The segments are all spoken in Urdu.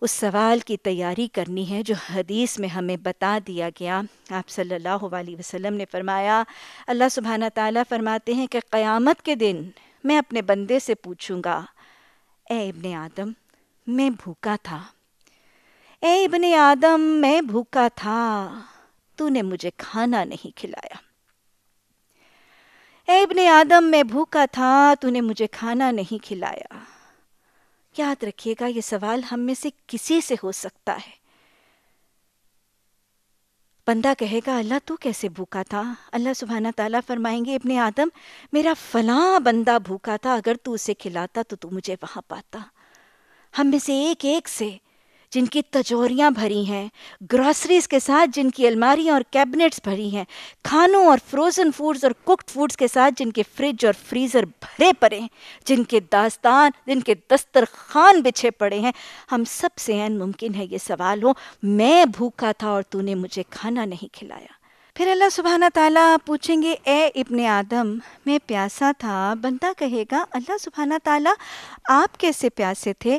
اس سوال کی تیاری کرنی ہے جو حدیث میں ہمیں بتا دیا گیا۔ آپ صلی اللہ علیہ وسلم نے فرمایا، اللہ سبحانہ تعالیٰ فرماتے ہیں کہ قیامت کے دن میں اپنے بندے سے پوچھوں گا، اے ابن آدم، میں بھوکا تھا۔ اے ابن آدم، میں بھوکا تھا تو نے مجھے کھانا نہیں کھلایا۔ اے ابن آدم، میں بھوکا تھا تو نے مجھے کھانا نہیں کھلایا۔ یاد رکھیے گا، یہ سوال ہم میں سے کسی سے ہو سکتا ہے۔ بندہ کہے گا، اللہ تو کیسے بھوکا تھا؟ اللہ سبحانہ تعالیٰ فرمائیں گے، ابن آدم، میرا فلاں بندہ بھوکا تھا، اگر تو اسے کھلاتا تو تو مجھے وہاں پاتا۔ ہم میں سے ایک ایک سے جن کی تجوریاں بھری ہیں گروسریز کے ساتھ جن کی الماریاں اور کیبنٹس بھری ہیں، کھانوں اور فروزن فوڈز اور ککڈ فوڈز کے ساتھ جن کے فریج اور فریزر بھرے پڑے ہیں، جن کے داستان، جن کے دسترخوان بچھے پڑے ہیں۔ ہم سب سے این ممکن ہے یہ سوال ہو، میں بھوکا تھا اور تو نے مجھے کھانا نہیں کھلایا۔ پھر اللہ سبحانہ تعالیٰ پوچھیں گے، اے ابن آدم، میں پیاسا تھا، بندہ کہے گا، اللہ سبحانہ تعالیٰ آپ کیسے پیاسے تھے؟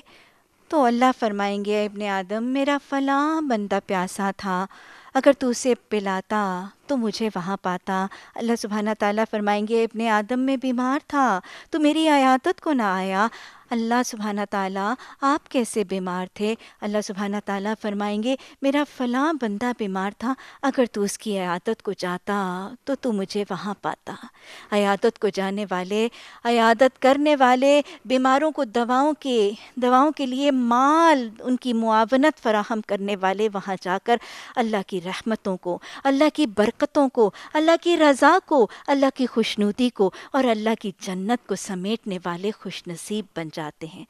تو اللہ فرمائیں گے ابن آدم، میرا فلاں بندہ پیاسا تھا، اگر تو اسے پلاتا۔ تو مجھے وہاں پاتا۔ اللہ سبحانہ تعالیٰ فرمائیں گے، ابن آدم میں بیمار تھا، تو میری عیادت کو نہ آیا۔ اللہ سبحانہ تعالیٰ آپ کیسے بیمار تھے؟ اللہ سبحانہ تعالیٰ فرمائیں گے، میرا فلاں بندہ بیمار تھا، اگر تو اس کی عیادت کو جاتا تو تو مجھے وہاں پاتا۔ عیادت کو جانے والے، عیادت کرنے والے بیماروں کو دواؤں کے دواؤں کے لیے مال، ان کی معاونت فراہم کرنے والے وہاں جا کر اللہ کی رحمتوں کو، اللہ کی برکتوں کو، اللہ کی رضا کو، اللہ کی خوشنودی کو اور اللہ کی جنت کو سمیٹنے والے خوش نصیب بن جاتے ہیں۔